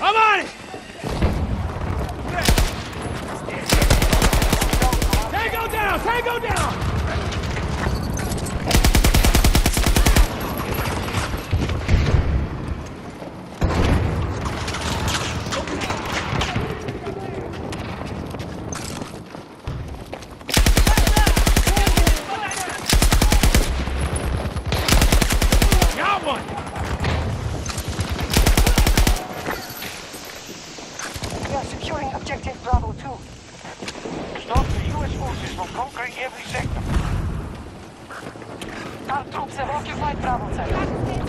I'm! Are securing objective Bravo 2. Stop the U.S. forces from conquering every sector. Our troops have occupied Bravo site.